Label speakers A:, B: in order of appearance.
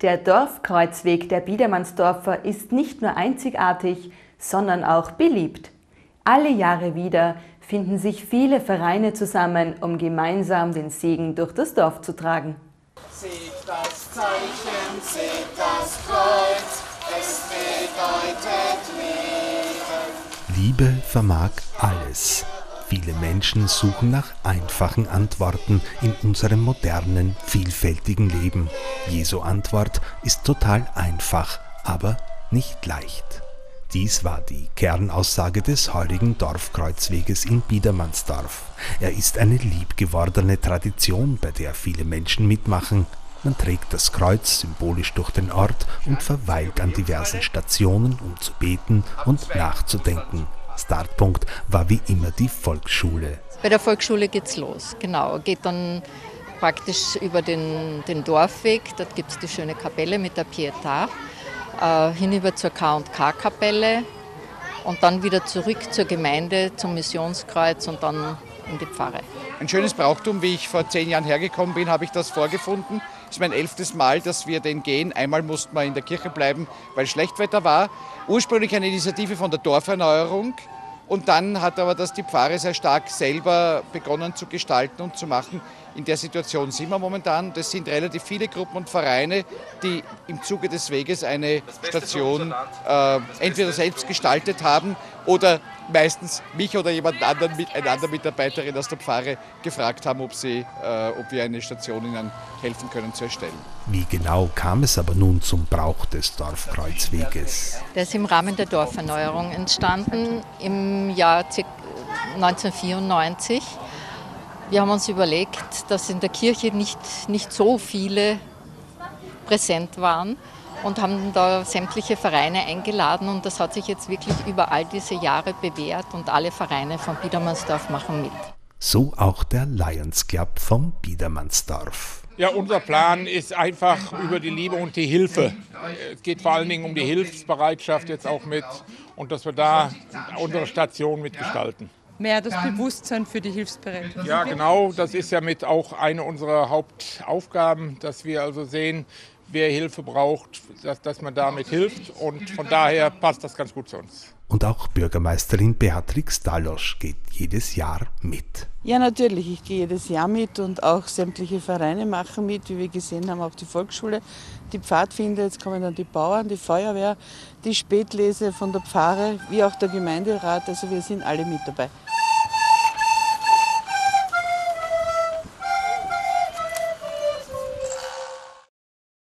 A: Der Dorfkreuzweg der Biedermannsdorfer ist nicht nur einzigartig, sondern auch beliebt. Alle Jahre wieder finden sich viele Vereine zusammen, um gemeinsam den Segen durch das Dorf zu tragen. Seht das Zeichen, seht das Kreuz, es bedeutet
B: Leben. Liebe vermag alles. Viele Menschen suchen nach einfachen Antworten in unserem modernen, vielfältigen Leben. Jesu Antwort ist total einfach, aber nicht leicht. Dies war die Kernaussage des heutigen Dorfkreuzweges in Biedermannsdorf. Er ist eine liebgewordene Tradition, bei der viele Menschen mitmachen. Man trägt das Kreuz symbolisch durch den Ort und verweilt an diversen Stationen, um zu beten und nachzudenken. Startpunkt war wie immer die Volksschule.
C: Bei der Volksschule geht's los, genau. Geht dann praktisch über den, den Dorfweg. Dort gibt es die schöne Kapelle mit der Pietà. Äh, hinüber zur K&K-Kapelle und dann wieder zurück zur Gemeinde, zum Missionskreuz und dann in die Pfarre.
D: Ein schönes Brauchtum, wie ich vor zehn Jahren hergekommen bin, habe ich das vorgefunden. Es ist mein elftes Mal, dass wir den gehen. Einmal mussten wir in der Kirche bleiben, weil Schlechtwetter war. Ursprünglich eine Initiative von der Dorferneuerung. Und dann hat aber das die Pfarre sehr stark selber begonnen zu gestalten und zu machen. In der Situation sind wir momentan. Das sind relativ viele Gruppen und Vereine, die im Zuge des Weges eine Station äh, entweder selbst gestaltet haben oder meistens mich oder jemand anderen, eine andere Mitarbeiterin aus der Pfarre gefragt haben, ob, sie, äh, ob wir eine Station ihnen helfen können zu erstellen.
B: Wie genau kam es aber nun zum Brauch des Dorfkreuzweges?
C: Der ist im Rahmen der Dorferneuerung entstanden im Jahr 1994. Wir haben uns überlegt, dass in der Kirche nicht, nicht so viele präsent waren und haben da sämtliche Vereine eingeladen und das hat sich jetzt wirklich über all diese Jahre bewährt und alle Vereine von Biedermannsdorf machen mit.
B: So auch der Lions Club vom Biedermannsdorf.
E: Ja, unser Plan ist einfach über die Liebe und die Hilfe. Es geht vor allen Dingen um die Hilfsbereitschaft jetzt auch mit und dass wir da unsere Station mitgestalten
F: mehr das Bewusstsein für die Hilfsbereitschaft.
E: Ja, genau. Das ist ja mit auch eine unserer Hauptaufgaben, dass wir also sehen, wer Hilfe braucht, dass, dass man damit hilft. Und von daher passt das ganz gut zu uns.
B: Und auch Bürgermeisterin Beatrix Dalosch geht jedes Jahr mit.
G: Ja, natürlich. Ich gehe jedes Jahr mit und auch sämtliche Vereine machen mit, wie wir gesehen haben, auch die Volksschule, die Pfadfinder, jetzt kommen dann die Bauern, die Feuerwehr, die Spätlese von der Pfarre, wie auch der Gemeinderat. Also wir sind alle mit dabei.